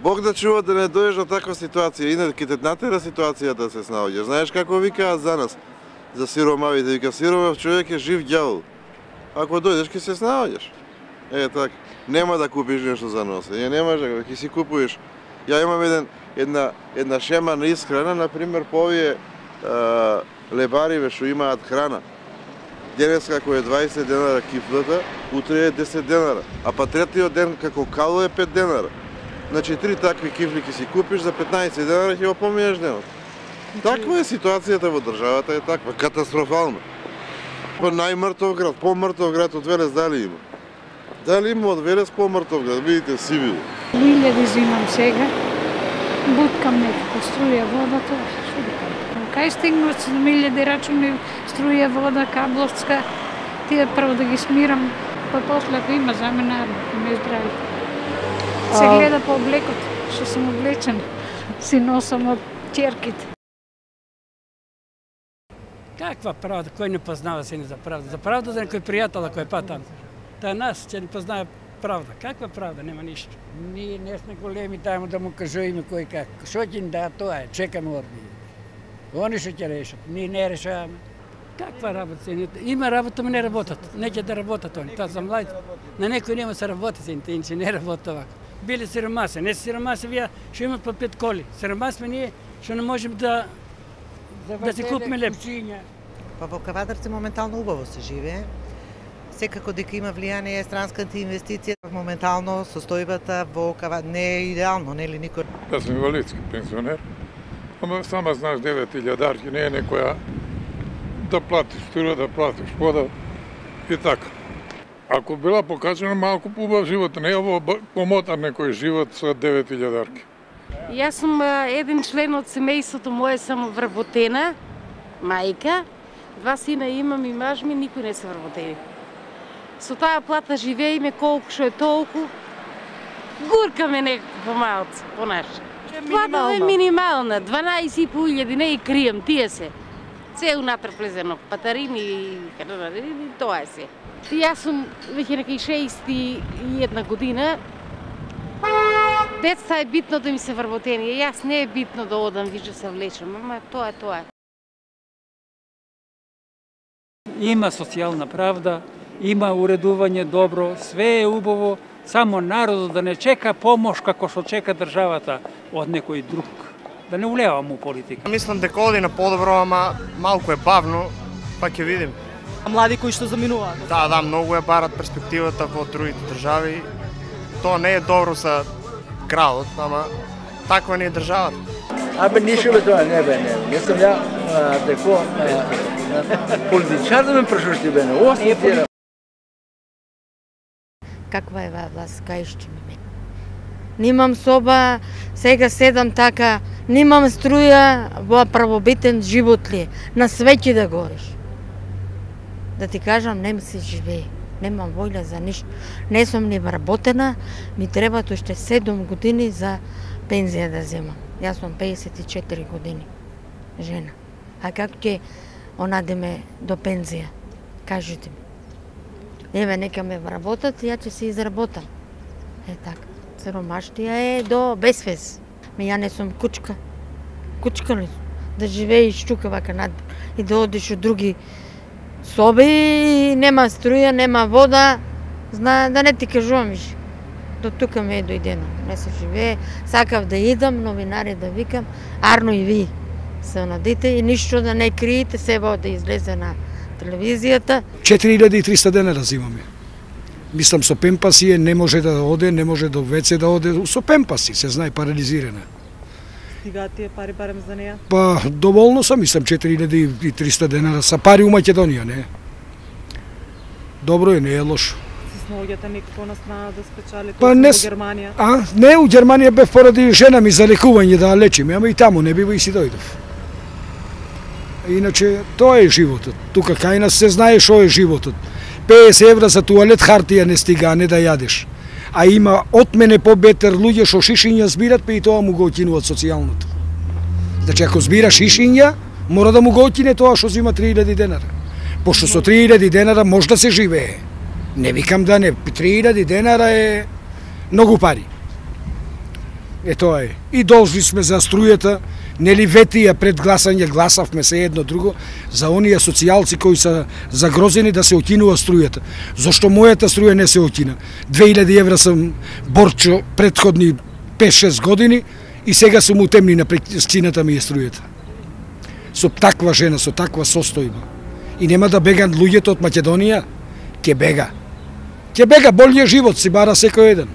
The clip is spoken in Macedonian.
Бог да чува да не дојдеш до таква ситуација, инаку те натера ситуација да се снаоѓаш. Знаеш како викаат за нас, за сиромавите, да вика сиромав човек е жив ѓавол. Ако дојдеш ќе се снаоѓаш. Е така, нема да купиш нешто за носе, не можеш, ќе си купуваш. Ја имам еден една една шема на исхрана, на пример по овие лебариве што имаат храна. Денес како е 20 денара кифлата, утре е 10 денара, а па третиот ден како кало е 5 денара. Значи три такви кифли ќе си купиш за 15 денара ќе го поминеш денот. Таква е ситуацијата во државата е таква, катастрофална. Па најмртов град, помртов град од Велес дали има? Дали има од Велес помртов град? Видите, Сивил. Илјади зимам сега. Буткам некако струја вода, тоа што да кажам. Кај стигнуват 7000 рачуни струја вода, кабловска, тие прво да ги смирам, па после ако има за мене, ме здрави. Се гледа по облекот, што сум облечен. Си носам од черките. Каква правда? Кој не познава се ни за правда? За правда за некој пријател ако е па таму. Та нас ќе не познава правда. Каква правда? Нема ништо. Ние не сме големи таму да му кажуваме кој как. Што ќе да тоа е, чекаме орди. Они што ќе решат, ние не решаваме. Каква работа се? Има работа, но не работат. Неќе да работат они. Тоа за млади. На некој нема се работи се, не работа вака. Били сиромаси, не сиромаси вие што имат по пет коли. Сиромаси ние што не можеме да да си купиме леп. Па во Кавадарци моментално убаво се живее. Секако дека има влијание странската инвестиција, моментално состојбата во Кава не е идеално, нели никој. Јас сум инвалидски пенсионер. Ама сама знаеш 9000 дарки не е некоја да платиш струја, да платиш вода и така. Ако била покажена малку поубав живот, не е ово помотар некој живот со 9000 дарки. Јас сум еден член од семејството мое сам вработена, мајка. Два сина имам и маж ми, никој не се вработени. Со таа плата живееме колку што е толку. Гуркаме некако помалце, понаше. Плата е минимална, 12.500, не и крием, тие се. Се унатре влезено, патарини да и тоа е се. Јас сум веќе нека 61 година. Деца е битно да ми се вработени, јас не е битно да одам више се влечам, ама тоа е тоа. Има социјална правда, има уредување добро, све е убаво, само народот да не чека помош како што чека државата од некој друг. Да не улевам у политика. Мислам дека оди на подобро, ама малку е бавно, па ќе видим. А млади кои што заминуваат? Да, да, многу е барат перспективата во другите држави. Тоа не е добро за градот, ама таква ни е државата. Абе, ништо бе тоа, не бе, не. Не сум ја, деко, политичар да ме прашуваш бе, не. Каква е ваа власт, кај што ми ме. Немам соба, сега седам така, немам струја, во правобитен живот ли на свеќи да гориш. Да ти кажам, не ми се живее, немам воља за ништо. Не сум ни вработена, ми треба уште 7 години за пензија да земам. Јас сум 54 години, жена. А како ќе онадеме до пензија? Кажете ми. Еве, нека ме вработат, ја ќе се изработам. Е така. Сиромаштија е до безвез. Ме ја не сум кучка. Кучка не сум? Да живееш тука вака надбор и да одиш у други соби нема струја, нема вода. Зна, да не ти кажувам више. До тука ме е дојдено. Не се живее. Сакав да идам, новинари да викам, арно и ви се надите и ништо да не криете, себе да излезе на телевизијата. 4300 денара зимаме. Мислам со пемпаси е не може да оде, не може до веце да оде, со пемпаси се знае парализирана. Стигаат тие пари барем за неа? Па, доволно сам, мислам 4300 денара са пари у Македонија, не? Добро е, не е лошо. Снаоѓате некако на да спечалите Па не, во Германија? А, не, у Германија бев поради жена ми за лекување да лечиме, ама и таму не бива и си дојдов. Иначе, тоа е животот. Тука кај нас се знае што е животот. 50 евра за туалет хартија не стига, а не да јадеш. А има од мене побетер луѓе што шишиња збират, па и тоа му го окинуваат социјалното. Значи, ако збира шишиња, мора да му го окине тоа што зима 3000 денара. Пошто со 3000 денара може да се живее. Не викам да не, 3000 денара е многу пари. Е тоа е. И должни сме за струјата, нели ветија пред гласање гласавме се едно друго за оние социјалци кои се загрозени да се окинува струјата. Зошто мојата струја не се окина? 2000 евра сам борчо предходни 5-6 години и сега сум утемни на причината ми е струјата. Со таква жена, со таква состојба. И нема да беган луѓето од Македонија, ќе бега. Ќе бега Болје живот, си бара секој еден.